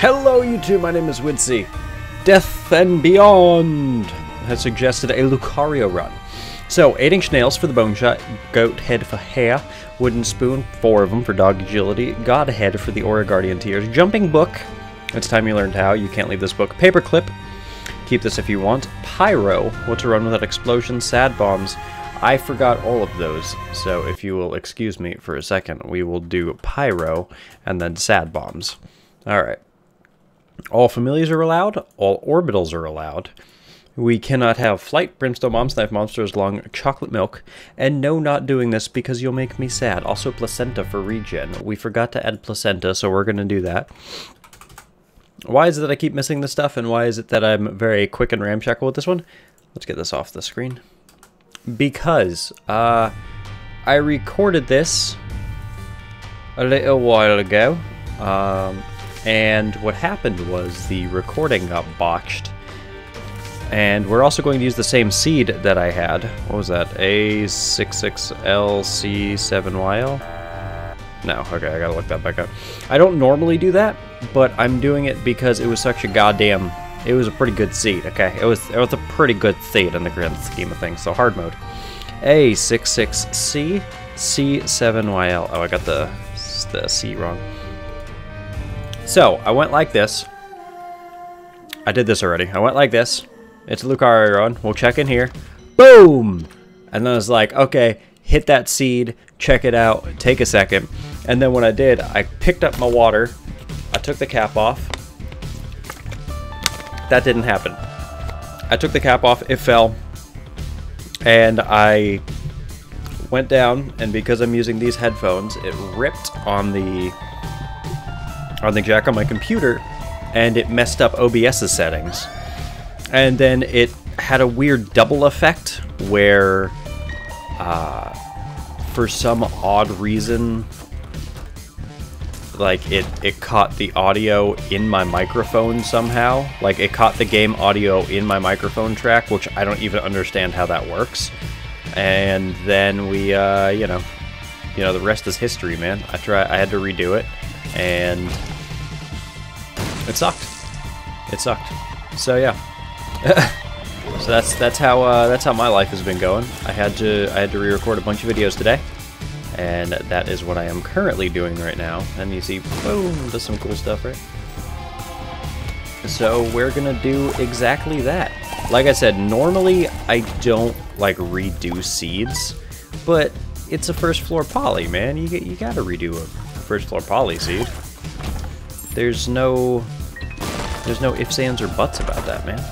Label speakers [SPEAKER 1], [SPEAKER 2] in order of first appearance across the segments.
[SPEAKER 1] Hello YouTube, my name is Witsy. Death and Beyond has suggested a Lucario run. So, 8 inch nails for the bone shot, goat head for hair, wooden spoon, 4 of them for dog agility, god head for the Aura Guardian tears, jumping book, it's time you learned how, you can't leave this book, paperclip, keep this if you want, pyro, what's a run without explosion, sad bombs, I forgot all of those, so if you will excuse me for a second, we will do pyro and then sad bombs. Alright. All familiars are allowed, all orbitals are allowed. We cannot have flight, brimstone mom's knife monsters, long chocolate milk, and no not doing this because you'll make me sad. Also placenta for regen. We forgot to add placenta, so we're going to do that. Why is it that I keep missing this stuff, and why is it that I'm very quick and ramshackle with this one? Let's get this off the screen. Because uh, I recorded this a little while ago, um, and what happened was the recording got botched. And we're also going to use the same seed that I had. What was that? A66LC7YL? No, okay, I gotta look that back up. I don't normally do that, but I'm doing it because it was such a goddamn... It was a pretty good seed, okay? It was, it was a pretty good seed in the grand scheme of things, so hard mode. A66C C7YL. Oh, I got the, the C wrong. So, I went like this. I did this already. I went like this. It's Lucario run. We'll check in here. Boom! And then I was like, okay, hit that seed, check it out, take a second. And then when I did, I picked up my water. I took the cap off. That didn't happen. I took the cap off, it fell. And I went down, and because I'm using these headphones, it ripped on the on the jack on my computer, and it messed up OBS's settings. And then it had a weird double effect where, uh, for some odd reason, like it, it caught the audio in my microphone somehow. Like it caught the game audio in my microphone track, which I don't even understand how that works. And then we, uh, you know, you know, the rest is history, man. I try, I had to redo it, and it sucked. It sucked. So yeah. so that's that's how uh, that's how my life has been going. I had to I had to re-record a bunch of videos today, and that is what I am currently doing right now. And you see, boom, does some cool stuff, right? So we're gonna do exactly that. Like I said, normally I don't like redo seeds, but it's a first floor poly, man. You you gotta redo a first floor seed. There's no there's no ifs, ands, or buts about that, man.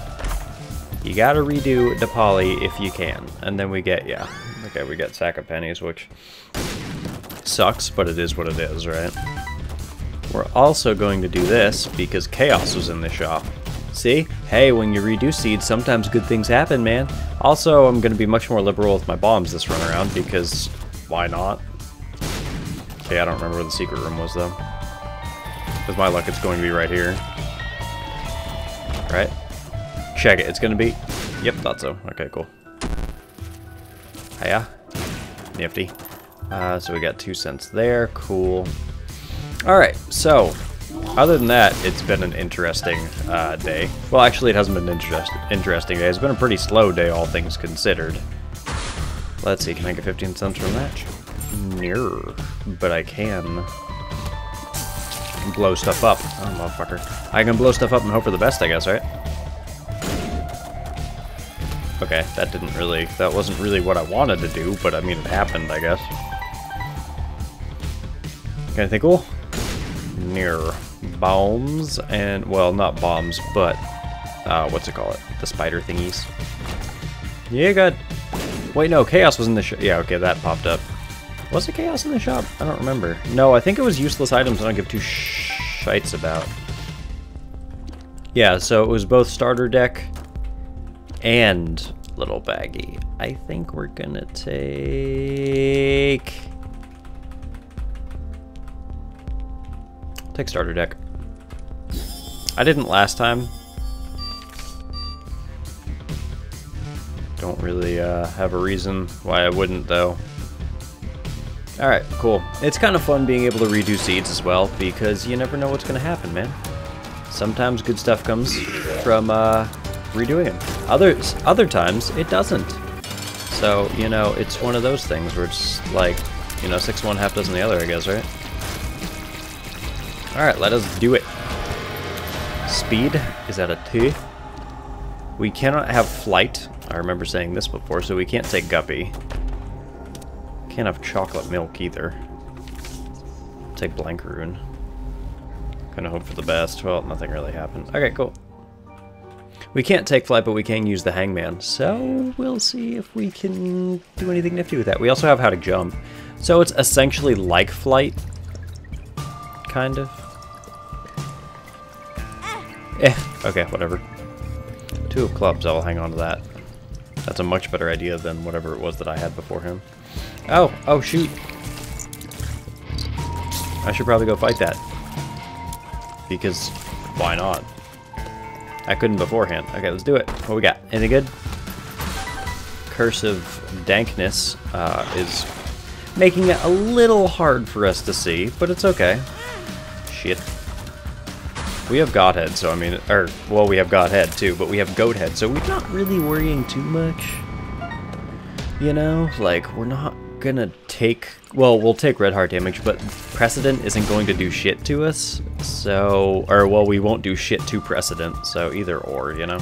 [SPEAKER 1] You gotta redo the poly if you can. And then we get, yeah. Okay, we get sack of pennies, which sucks, but it is what it is, right? We're also going to do this because Chaos was in the shop. See? Hey, when you redo seeds, sometimes good things happen, man. Also, I'm going to be much more liberal with my bombs this run around because why not? Okay, I don't remember where the secret room was, though. With my luck, it's going to be right here. Right? Check it. It's going to be... Yep, thought so. Okay, cool. Hiya. Nifty. Uh, so we got two cents there. Cool. Alright, so... Other than that, it's been an interesting uh, day. Well, actually, it hasn't been an interest interesting day. It's been a pretty slow day, all things considered. Let's see, can I get 15 cents from that? Near. But I can blow stuff up. Oh, motherfucker. I can blow stuff up and hope for the best, I guess, right? Okay, that didn't really... That wasn't really what I wanted to do, but I mean, it happened, I guess. Anything cool? Near bombs and... Well, not bombs, but... Uh, what's it called? It the spider thingies. Yeah, good. Wait, no, Chaos was in the. Yeah, okay, that popped up. Was it Chaos in the shop? I don't remember. No, I think it was useless items I don't give two shites about. Yeah, so it was both starter deck and little baggy. I think we're gonna take... Take starter deck. I didn't last time. Don't really uh, have a reason why I wouldn't, though. Alright, cool. It's kind of fun being able to redo seeds as well, because you never know what's going to happen, man. Sometimes good stuff comes from uh, redoing them. Others, other times, it doesn't. So, you know, it's one of those things where it's like, you know, six one, half dozen the other, I guess, right? Alright, let us do it. Speed is at a 2. We cannot have flight. I remember saying this before, so we can't take Guppy. Can't have chocolate milk either. Take Blankaroon. Gonna hope for the best. Well, nothing really happened. Okay, cool. We can't take flight, but we can use the hangman. So we'll see if we can do anything nifty with that. We also have how to jump. So it's essentially like flight. Kind of. Eh, okay, whatever. Two of clubs, I'll hang on to that. That's a much better idea than whatever it was that I had before him. Oh, oh shoot. I should probably go fight that. Because, why not? I couldn't beforehand. Okay, let's do it. What we got? Anything good? Curse of Darkness uh, is making it a little hard for us to see, but it's okay. Shit. We have Godhead, so I mean, or, well, we have Godhead too, but we have Goathead, so we're not really worrying too much. You know, like, we're not gonna take, well, we'll take red heart damage, but Precedent isn't going to do shit to us, so, or, well, we won't do shit to Precedent, so either or, you know?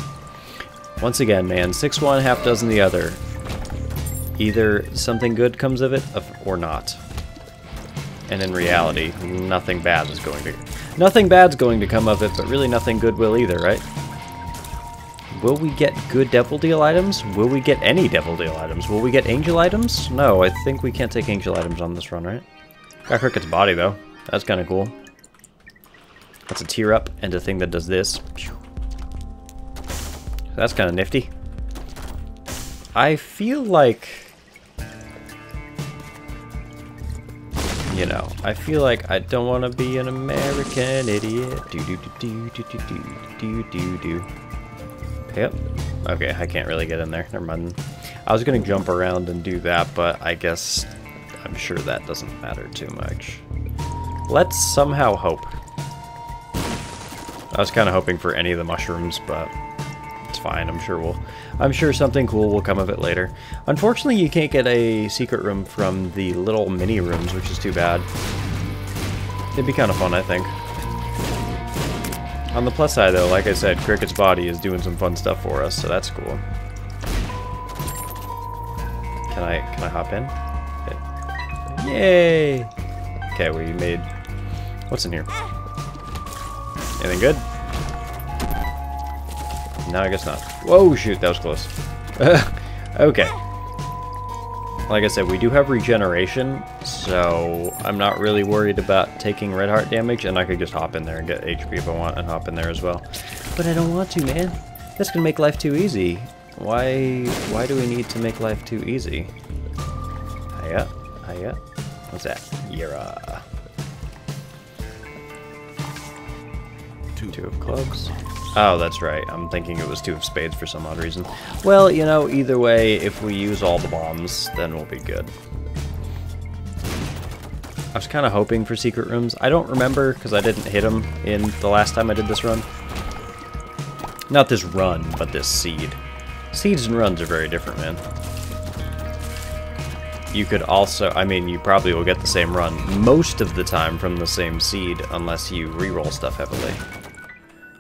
[SPEAKER 1] Once again, man, 6-1, half dozen the other. Either something good comes of it, or not. And in reality, nothing bad is going to Nothing bad's going to come of it, but really nothing good will either, right? Will we get good Devil Deal items? Will we get any Devil Deal items? Will we get Angel items? No, I think we can't take Angel items on this run, right? Got Cricket's body, though. That's kind of cool. That's a tear up and a thing that does this. That's kind of nifty. I feel like you know, I feel like I don't want to be an American idiot. Do do do do do do do do do do. Yep. Okay, I can't really get in there. Never mind. I was gonna jump around and do that, but I guess I'm sure that doesn't matter too much. Let's somehow hope. I was kind of hoping for any of the mushrooms, but it's fine. I'm sure we'll I'm sure something cool will come of it later. Unfortunately, you can't get a secret room from the little mini rooms, which is too bad. It'd be kind of fun, I think. On the plus side, though, like I said, Cricket's body is doing some fun stuff for us, so that's cool. Can I can I hop in? Yay! Okay, we made... What's in here? Anything good? No, I guess not. Whoa, shoot, that was close. okay. Like I said, we do have regeneration, so I'm not really worried about taking red heart damage, and I could just hop in there and get HP if I want, and hop in there as well. But I don't want to, man. That's gonna make life too easy. Why, why do we need to make life too easy? Hiya, hiya. What's that? Yira. Two. Two of clubs. Oh, that's right. I'm thinking it was two of spades for some odd reason. Well, you know, either way, if we use all the bombs, then we'll be good. I was kind of hoping for secret rooms. I don't remember, because I didn't hit them in the last time I did this run. Not this run, but this seed. Seeds and runs are very different, man. You could also, I mean, you probably will get the same run most of the time from the same seed, unless you re-roll stuff heavily.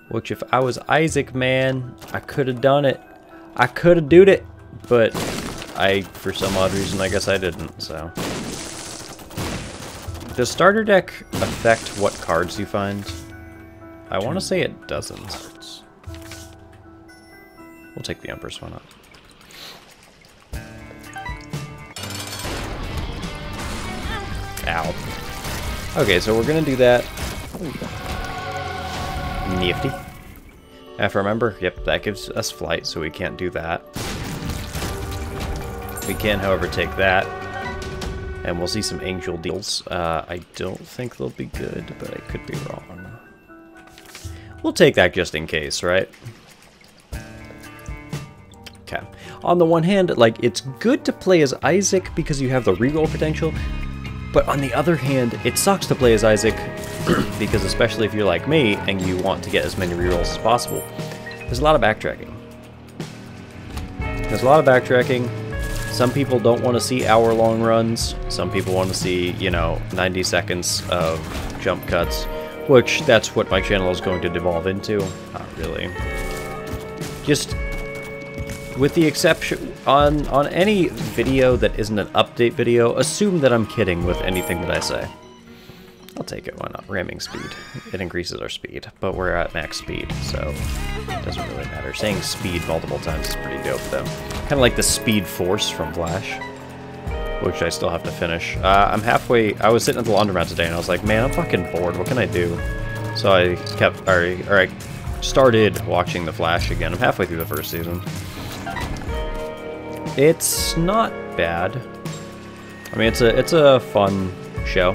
[SPEAKER 1] Which if I was Isaac, man, I could have done it. I could have done it. But I, for some odd reason, I guess I didn't, so. Does starter deck affect what cards you find? I want to say it doesn't. We'll take the Empress one up. Ow. Okay, so we're gonna do that. Nifty. If I remember, yep, that gives us flight, so we can't do that. We can, however, take that. And we'll see some angel deals. Uh, I don't think they'll be good, but I could be wrong. We'll take that just in case, right? Okay. On the one hand, like, it's good to play as Isaac because you have the reroll potential, but on the other hand, it sucks to play as Isaac because especially if you're like me and you want to get as many rerolls as possible, there's a lot of backtracking. There's a lot of backtracking. Some people don't want to see hour-long runs. Some people want to see, you know, 90 seconds of jump cuts, which that's what my channel is going to devolve into. Not really. Just with the exception on on any video that isn't an update video, assume that I'm kidding with anything that I say. I'll take it, why not? Ramming speed. It increases our speed, but we're at max speed, so it doesn't really matter. Saying speed multiple times is pretty dope, though. Kind of like the Speed Force from Flash, which I still have to finish. Uh, I'm halfway... I was sitting at the laundromat today, and I was like, man, I'm fucking bored. What can I do? So I kept... Or, or I started watching The Flash again. I'm halfway through the first season. It's not bad. I mean, it's a it's a fun show.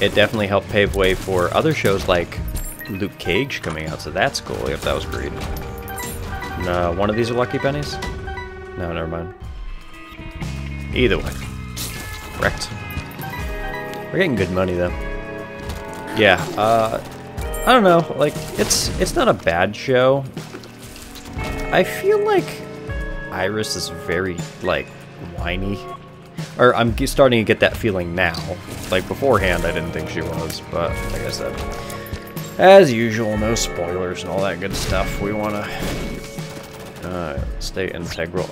[SPEAKER 1] It definitely helped pave way for other shows like Luke Cage coming out, so that's cool if that was great. No, one of these are Lucky Pennies? No, never mind. Either way. Correct. We're getting good money though. Yeah, uh I don't know, like it's it's not a bad show. I feel like Iris is very, like, whiny. Or I'm starting to get that feeling now. Like, beforehand, I didn't think she was, but like I said, as usual, no spoilers and all that good stuff. We want to uh, stay integral.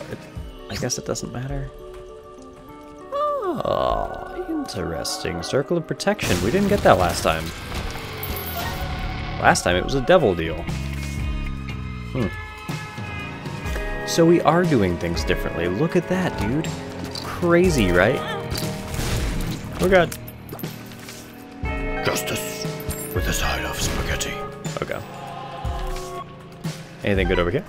[SPEAKER 1] I guess it doesn't matter. Oh, interesting. Circle of Protection. We didn't get that last time. Last time it was a devil deal. Hmm. So we are doing things differently. Look at that, dude. Crazy, right? We got justice with a side of spaghetti. Okay. Anything good over here?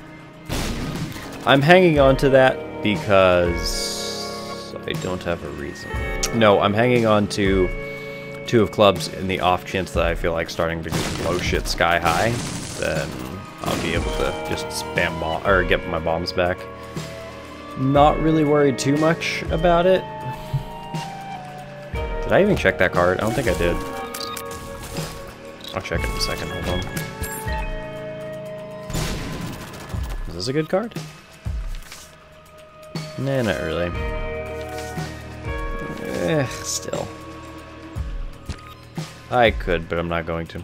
[SPEAKER 1] I'm hanging on to that because I don't have a reason. No, I'm hanging on to two of clubs in the off chance that I feel like starting to blow shit sky high. Then I'll be able to just spam bomb or get my bombs back. Not really worried too much about it. Did I even check that card? I don't think I did. I'll check it in a second, hold on. Is this a good card? Nah, not really. Eh, still. I could, but I'm not going to.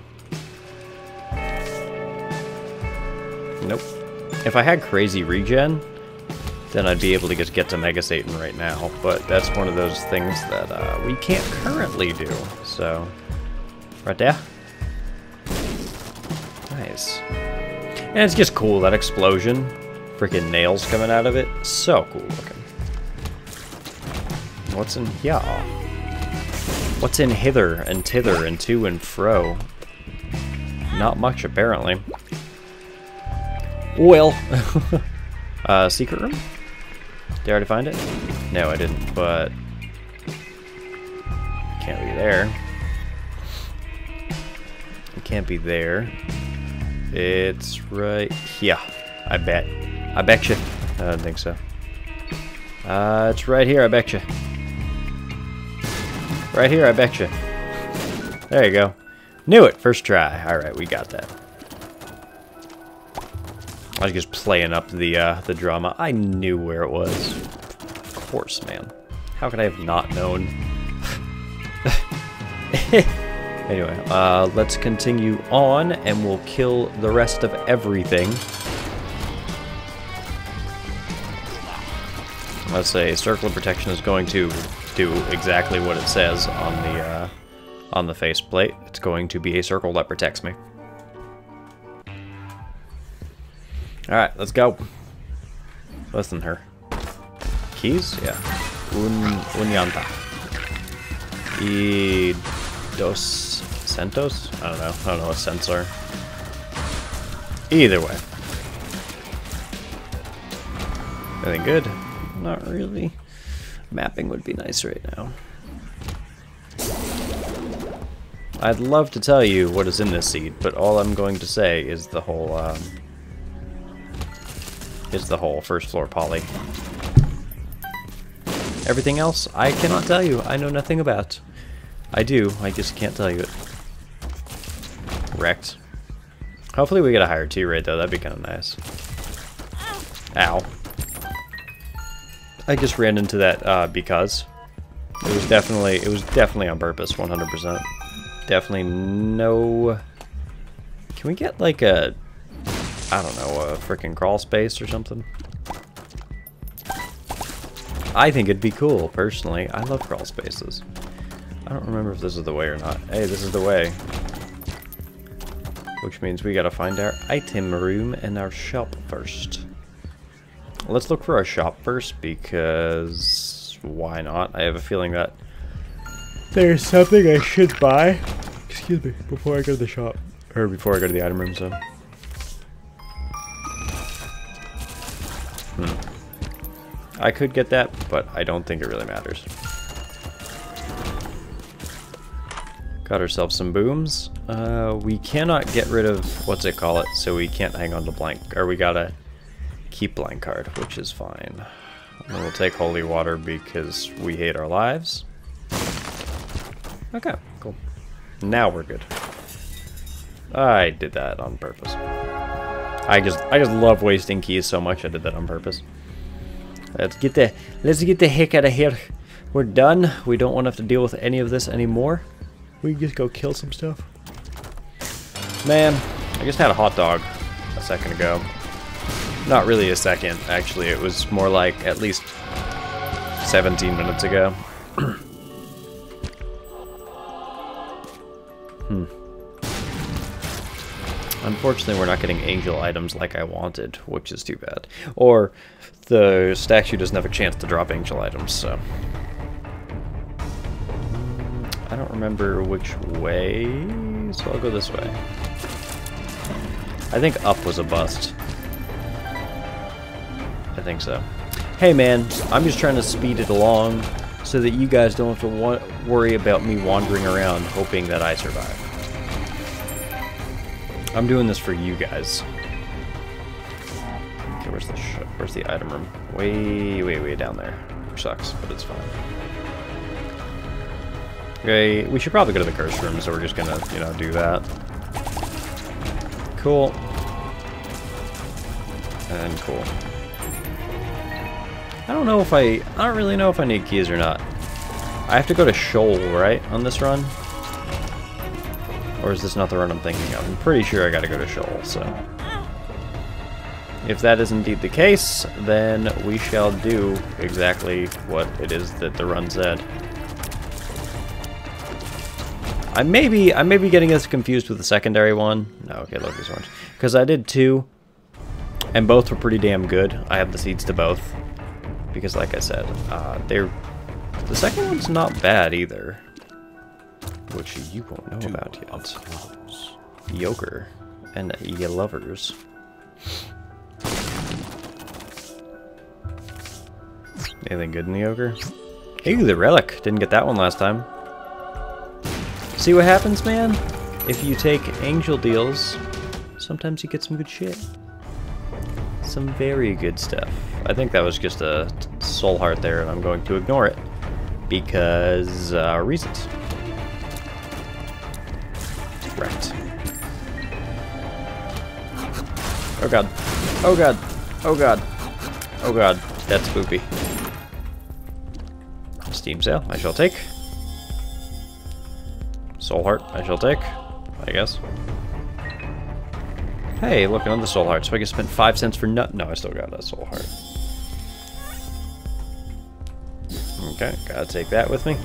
[SPEAKER 1] Nope. If I had crazy regen, then I'd be able to just get to Mega Satan right now, but that's one of those things that uh, we can't currently do, so... Right there. Nice. And it's just cool, that explosion. Freaking nails coming out of it. So cool looking. What's in here? What's in hither and tither and to and fro? Not much, apparently. Well. uh, secret room? Did I already find it? No, I didn't, but... Can't be there. It can't be there. It's right here. I bet. I bet you. I don't think so. Uh, it's right here, I bet you. Right here, I bet you. There you go. Knew it, first try. Alright, we got that. I was just playing up the uh, the drama. I knew where it was. Of course, man. How could I have not known? anyway, uh, let's continue on, and we'll kill the rest of everything. Let's say Circle of Protection is going to do exactly what it says on the uh, on the faceplate. It's going to be a circle that protects me. Alright, let's go. Listen her. Keys? Yeah. Un Unyanta. Y dos centos? I don't know. I don't know what cents are. Either way. Anything good? Not really. Mapping would be nice right now. I'd love to tell you what is in this seed, but all I'm going to say is the whole, um, is the whole first floor poly. Everything else, I cannot tell you. I know nothing about. I do, I just can't tell you it. wrecked. Hopefully we get a higher T rate though, that'd be kind of nice. Ow. I just ran into that uh, because it was definitely it was definitely on purpose, 100%. Definitely no. Can we get like a I don't know a freaking crawl space or something? I think it'd be cool personally. I love crawl spaces. I don't remember if this is the way or not. Hey, this is the way. Which means we gotta find our item room and our shop first. Let's look for our shop first because why not? I have a feeling that there's something I should buy. Excuse me, before I go to the shop. Or before I go to the item room, so. I could get that, but I don't think it really matters. Got ourselves some booms. Uh, we cannot get rid of, what's it call it, so we can't hang on to blank, or we gotta keep blank card, which is fine. And we'll take holy water because we hate our lives. Okay, cool. Now we're good. I did that on purpose. I just I just love wasting keys so much I did that on purpose. Let's get the let's get the heck out of here. We're done. We don't want to have to deal with any of this anymore. We can just go kill some stuff. Man, I just had a hot dog a second ago. Not really a second, actually. It was more like at least 17 minutes ago. hmm. Unfortunately, we're not getting angel items like I wanted, which is too bad. Or the statue doesn't have a chance to drop angel items, so... I don't remember which way, so I'll go this way. I think up was a bust. I think so. Hey man, I'm just trying to speed it along so that you guys don't have to worry about me wandering around hoping that I survive. I'm doing this for you guys. Okay, where's the where's the item room? Way, way, way down there. Which sucks, but it's fine. Okay, we should probably go to the curse room, so we're just gonna, you know, do that. Cool. And cool. I don't know if I... I don't really know if I need keys or not. I have to go to Sheol, right, on this run? Or is this not the run I'm thinking of? I'm pretty sure I gotta go to Sheol, so... If that is indeed the case, then we shall do exactly what it is that the run said. I may be, I may be getting this confused with the secondary one. No, okay, Loki's orange. Because I did two, and both were pretty damn good. I have the seeds to both. Because like I said, uh, they're... The second one's not bad either which you won't know about yet. Yoker and ye lovers. Anything good in the ogre? Hey, the relic. Didn't get that one last time. See what happens, man? If you take angel deals, sometimes you get some good shit. Some very good stuff. I think that was just a soul heart there, and I'm going to ignore it because uh, reasons. Right. Oh god. Oh god. Oh god. Oh god. That's spoopy. Steam Sale, I shall take. Soul Heart, I shall take. I guess. Hey, look, another Soul Heart. So I can spend five cents for nut. No, I still got a Soul Heart. Okay, gotta take that with me.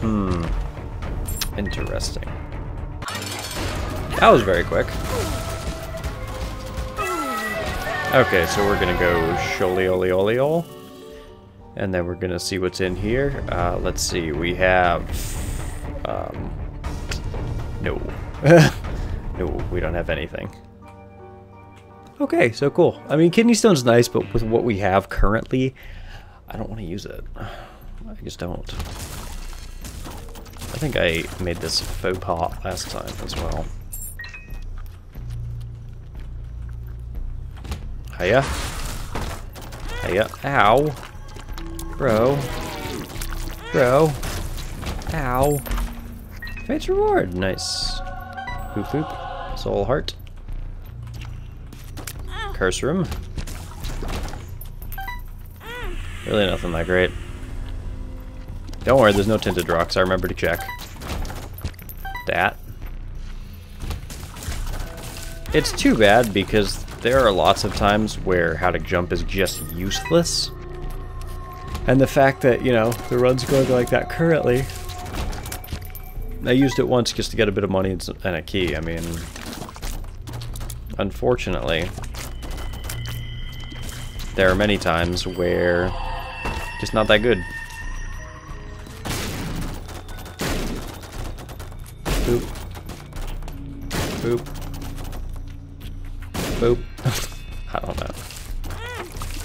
[SPEAKER 1] Hmm. Interesting. That was very quick. Okay, so we're gonna go sholiolioliol. And then we're gonna see what's in here. Uh, let's see, we have... Um, no. no, we don't have anything. Okay, so cool. I mean, kidney stone's nice, but with what we have currently, I don't want to use it. I just don't. I think I made this faux pas last time as well. Hiya. Hiya. Ow. Bro. Bro. Ow. Fate's reward, nice. Hoop hoop. Soul heart. Curse room. Really nothing that great. Don't worry, there's no tinted rocks. I remember to check. That. It's too bad because there are lots of times where how to jump is just useless. And the fact that, you know, the run's going like that currently. I used it once just to get a bit of money and a key. I mean, unfortunately, there are many times where just not that good. Boop. Boop.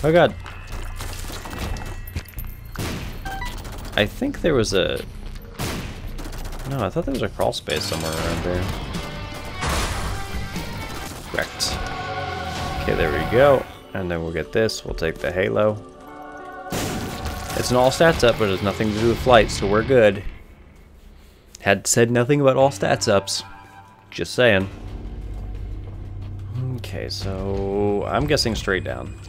[SPEAKER 1] Oh god. I think there was a... No, I thought there was a crawl space somewhere around there. Correct. Okay, there we go. And then we'll get this. We'll take the halo. It's an all stats up, but it has nothing to do with flight, so we're good. Had said nothing about all stats ups. Just saying. Okay, so I'm guessing straight down.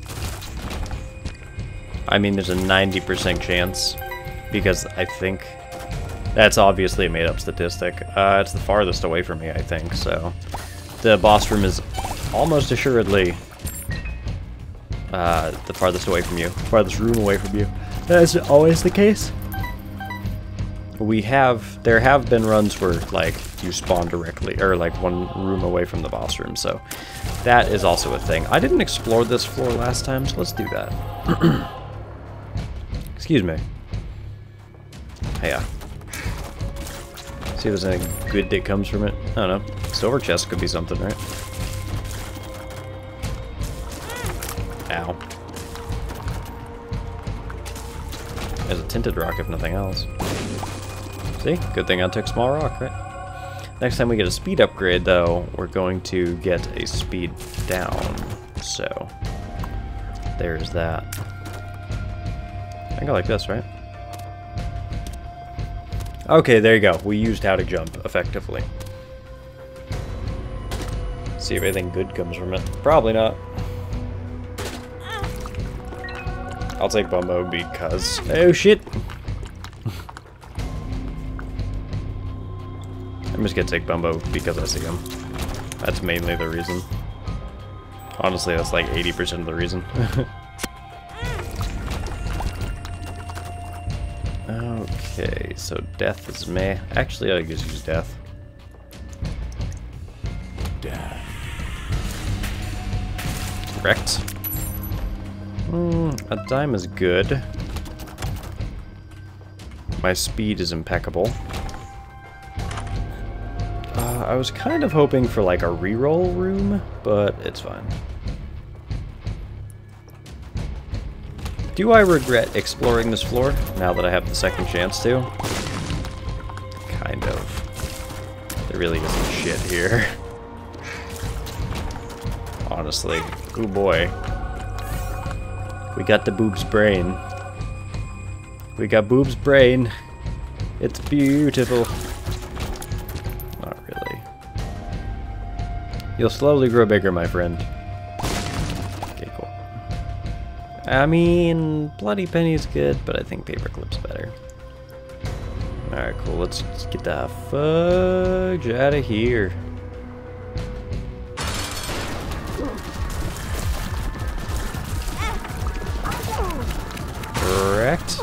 [SPEAKER 1] I mean, there's a 90% chance because I think that's obviously a made-up statistic. Uh, it's the farthest away from me, I think, so the boss room is almost assuredly uh, the farthest away from you, farthest room away from you. That's always the case. We have, there have been runs where, like, you spawn directly, or like one room away from the boss room, so that is also a thing. I didn't explore this floor last time, so let's do that. Excuse me. Yeah. Uh, see if there's any good that comes from it. I don't know. Silver chest could be something, right? Ow. There's a tinted rock if nothing else. See? Good thing I took small rock, right? Next time we get a speed upgrade, though, we're going to get a speed down. So, there's that. I go like this, right? Okay, there you go. We used how to jump, effectively. See if anything good comes from it. Probably not. I'll take Bumbo because... Oh, shit! I'm just gonna take Bumbo because I see him. That's mainly the reason. Honestly, that's like 80% of the reason. okay, so death is meh. Actually, I just use death. Death. Wrecked. Mm, a dime is good. My speed is impeccable. Uh, I was kind of hoping for like a reroll room, but it's fine. Do I regret exploring this floor now that I have the second chance to? Kind of. There really isn't shit here. Honestly. Oh boy. We got the boob's brain. We got boob's brain. It's beautiful. Not really. You'll slowly grow bigger, my friend. I mean, Bloody Penny's good, but I think Paperclip's better. Alright, cool. Let's, let's get the fudge out of here. Correct.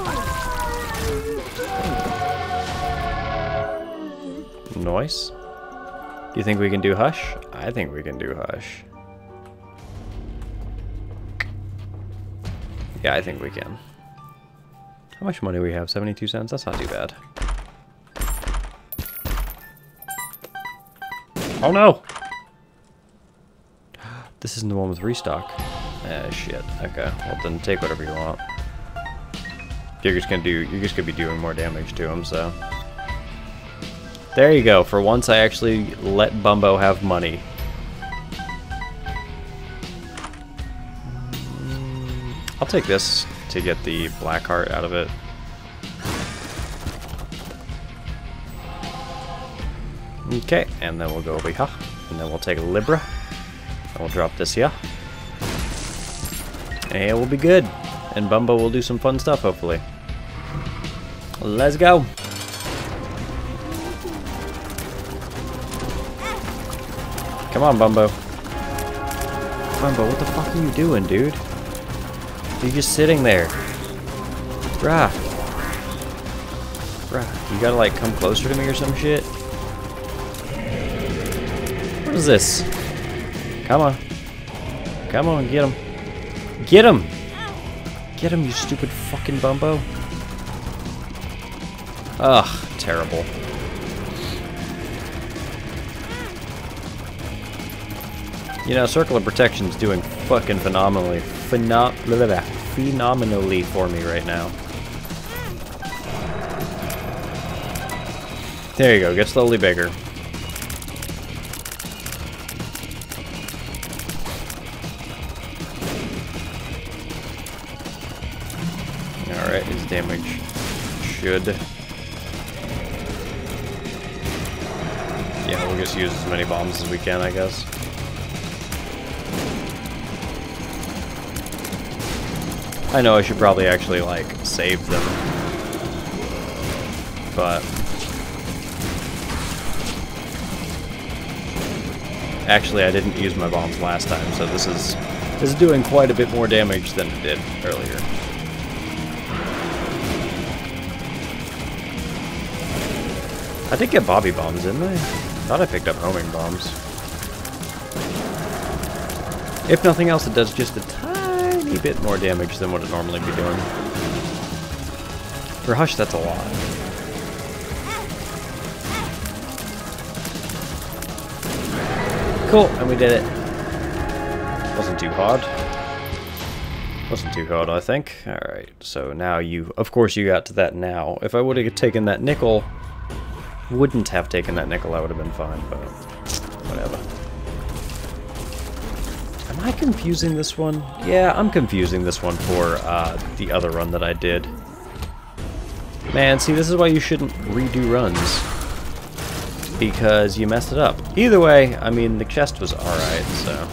[SPEAKER 1] Noise. Do you think we can do Hush? I think we can do Hush. Yeah, I think we can. How much money we have? 72 cents? That's not too bad. Oh no! This isn't the one with restock. Ah, shit. Okay, well then take whatever you want. You're just gonna do. You're just gonna be doing more damage to him. So there you go. For once, I actually let Bumbo have money. I'll take this to get the black heart out of it. Okay, and then we'll go over here. And then we'll take a Libra. And we'll drop this here. And we'll be good. And Bumbo will do some fun stuff, hopefully. Let's go. Come on, Bumbo. Bumbo, what the fuck are you doing, dude? You're just sitting there. Bruh. Bruh, you gotta like come closer to me or some shit? What is this? Come on. Come on, get him. Get him! Get him, you stupid fucking Bumbo. Ugh, terrible. You know, Circle of Protection's doing fucking phenomenally, phenom phenomenally for me right now. There you go, get slowly bigger. Alright, his damage should... Yeah, we'll just use as many bombs as we can, I guess. I know I should probably actually, like, save them. But... Actually, I didn't use my bombs last time, so this is, this is doing quite a bit more damage than it did earlier. I did get Bobby bombs, didn't I? thought I picked up homing bombs. If nothing else, it does just a tiny bit more damage than what it normally be doing. For Hush, that's a lot. Cool, and we did it. Wasn't too hard. Wasn't too hard, I think. Alright, so now you... Of course you got to that now. If I would have taken that nickel... Wouldn't have taken that nickel, I would have been fine, but... Whatever. Am I confusing this one? Yeah, I'm confusing this one for uh, the other run that I did. Man, see, this is why you shouldn't redo runs. Because you messed it up. Either way, I mean, the chest was alright, so...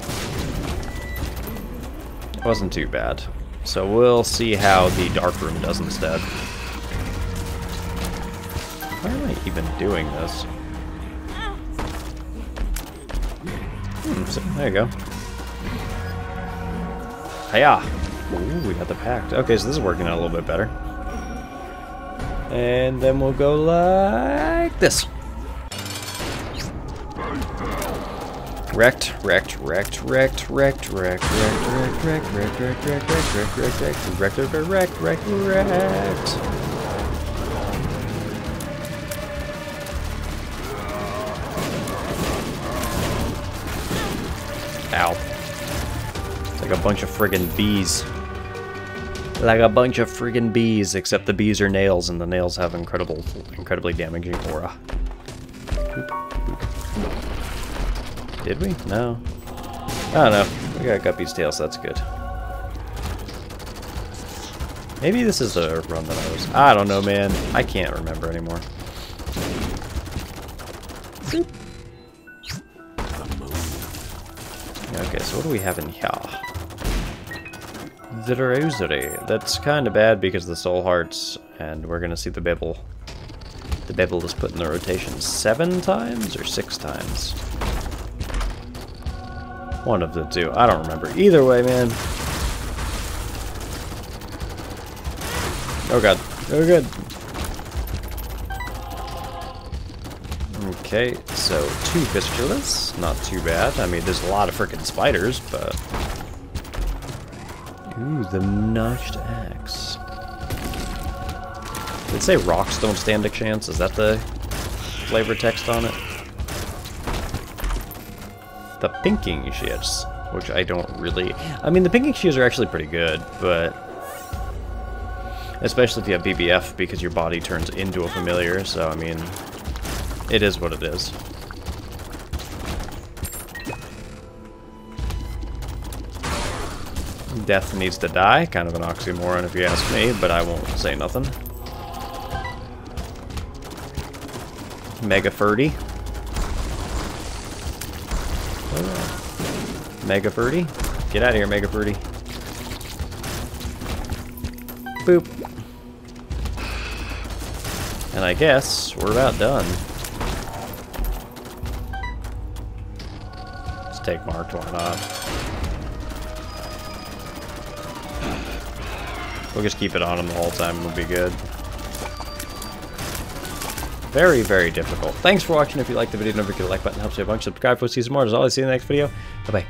[SPEAKER 1] It wasn't too bad. So we'll see how the dark room does instead. Why am I even doing this? Hmm, so, there you go. Hiya! Ooh, we got the pact. Okay, so this is working out a little bit better. And then we'll go like this. Wrecked, wrecked, wrecked, wrecked, wrecked, wrecked, wrecked, wrecked, wrecked, wrecked, wrecked, wrecked, wrecked, wrecked, wrecked, wrecked, wrecked, wrecked, wrecked. Ow. It's like a bunch of friggin' bees. Like a bunch of friggin' bees, except the bees are nails, and the nails have incredible, incredibly damaging aura. Did we? No. I don't know. We got Guppy's tail, so that's good. Maybe this is a run that I was... I don't know, man. I can't remember anymore. Okay, so what do we have in here? The Rosary. That's kind of bad because the Soul Hearts, and we're going to see the Bibble. The Bibble is put in the rotation seven times or six times? One of the two. I don't remember. Either way, man. Oh god. Oh good. Okay, so two fistulas. Not too bad. I mean, there's a lot of freaking spiders, but... Ooh, the notched axe. Did it say rocks don't stand a chance? Is that the flavor text on it? the pinking shears, which I don't really... I mean, the pinking shears are actually pretty good, but... Especially if you have BBF, because your body turns into a familiar, so, I mean... It is what it is. Death needs to die, kind of an oxymoron if you ask me, but I won't say nothing. Mega Furdy. Mega Birdie. Get out of here, Mega Birdie. Boop. And I guess we're about done. Let's take marked, why not? We'll just keep it on him the whole time, and we'll be good. Very, very difficult. Thanks for watching. If you liked the video, don't forget to like button. Helps me a bunch. Subscribe for season more. As always, see you in the next video. Bye-bye.